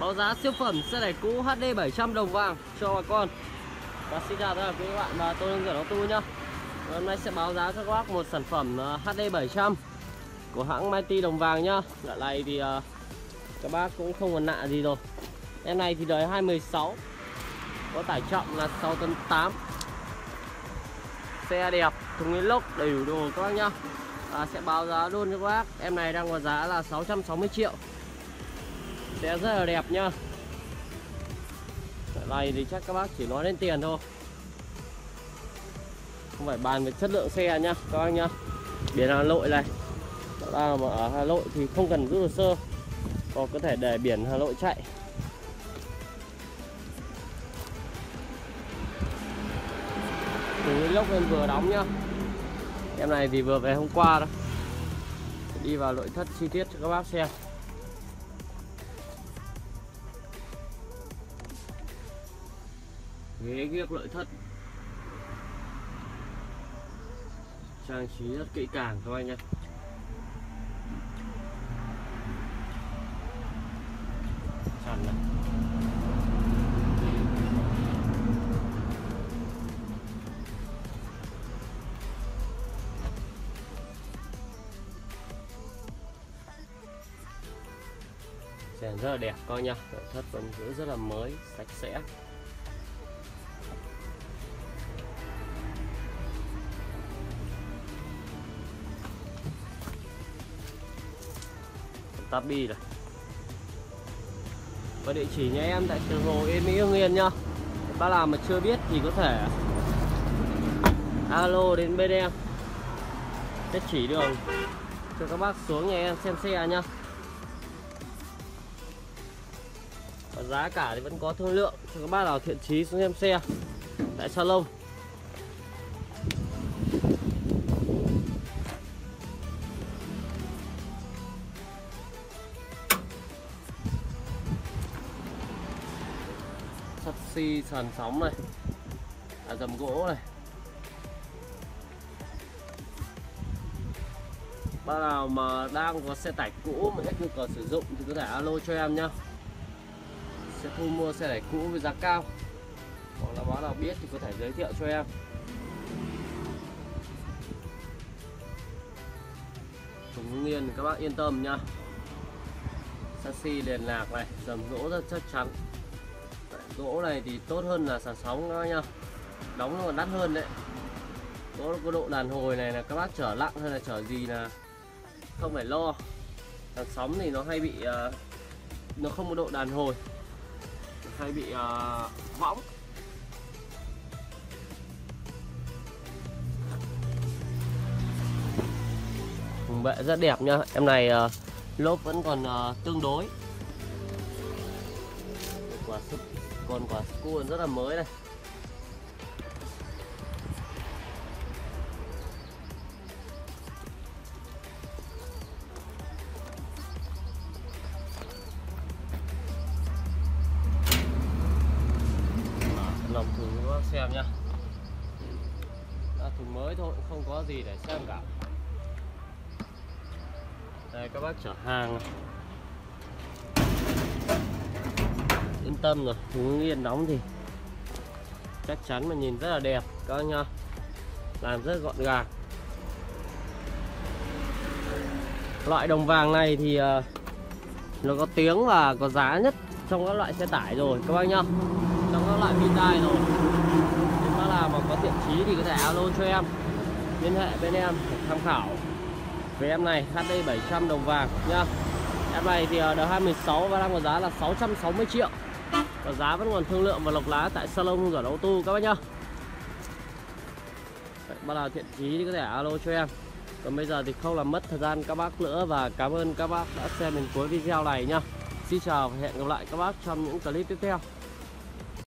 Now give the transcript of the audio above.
Báo giá siêu phẩm xe đẩy cũ HD 700 đồng vàng cho bà con. Và xin chào tất cả quý bạn và tôi đang dẫn ô tô nhá. Hôm nay sẽ báo giá cho các bác một sản phẩm ờ, HD 700 của hãng Mighty đồng vàng nhá. Loại này thì ờ, các bác cũng không còn nạ gì rồi. Em này thì đời 2016 Có tải trọng là 6 tấn 8 Xe đẹp, thùng inox đầy đủ đồ các bác nhá à, Sẽ báo giá luôn cho các bác. Em này đang có giá là 660 triệu. Sẽ rất là đẹp nhá. Loại này thì chắc các bác chỉ nói đến tiền thôi. Không phải bàn về chất lượng xe nhá các bác nhá. Biển Hà Nội này. Các bác mà ở Hà Nội thì không cần rút hồ sơ. Còn có thể để biển Hà Nội chạy. Túi lốc em vừa đóng nhá Em này thì vừa về hôm qua đó. Đi vào nội thất chi tiết cho các bác xem. Ghế ghiếc nội thất. Trang trí rất kỹ càng các anh nhé rất là đẹp coi nha, nội thất vẫn giữ rất là mới, sạch sẽ. Tabi này. Và địa chỉ nhà em tại trường Hồ Yên Mỹ hương Yên nhá Bác làm mà chưa biết thì có thể Alo đến bên em. Sẽ chỉ đường. Cho các bác xuống nhà em xem xe nhá giá cả thì vẫn có thương lượng. Cho các bác nào thiện chí xuống xem xe. Tại salon. Sắt xi sàn sóng này. À, dầm gỗ này. Bác nào mà đang có xe tải cũ mà hết nhu cầu sử dụng thì có thể alo cho em nhá sẽ thu mua xe tải cũ với giá cao. Hoặc là bác nào biết thì có thể giới thiệu cho em. Thùng nghiên các bác yên tâm nhá Sassy liền lạc này dầm gỗ rất chắc chắn. Gỗ này thì tốt hơn là sàn sóng đó nha. Đóng nó còn đắt hơn đấy. Gỗ có độ đàn hồi này là các bác chở nặng hay là chở gì là không phải lo. Sàn sóng thì nó hay bị uh, nó không có độ đàn hồi hay bị uh, võng Hùng bệ rất đẹp nhá em này uh, lốp vẫn còn uh, tương đối quả súp còn quả cuộn rất là mới này lòng thùng xem nhá. À, thùng mới thôi không có gì để xem cả. Đây các bác chở hàng. Yên tâm rồi thùng yên đóng thì chắc chắn mà nhìn rất là đẹp các anh nhá. Làm rất gọn gàng. Loại đồng vàng này thì ờ, nó có tiếng và có giá nhất trong các loại xe tải rồi các bác nhá loại Hyundai rồi. Nếu các nào mà có thiện chí thì có thể alo cho em. Liên hệ bên em để tham khảo. Về em này HD 700 đồng vàng nhá. Em này thì đời 2016 và đang có giá là 660 triệu. Và giá vẫn còn thương lượng và lọc lá tại salon rửa ô tô các bác nhá. Bắt đầu thiện chí thì có thể alo cho em. Còn bây giờ thì không làm mất thời gian các bác nữa và cảm ơn các bác đã xem đến cuối video này nhá. Xin chào và hẹn gặp lại các bác trong những clip tiếp theo.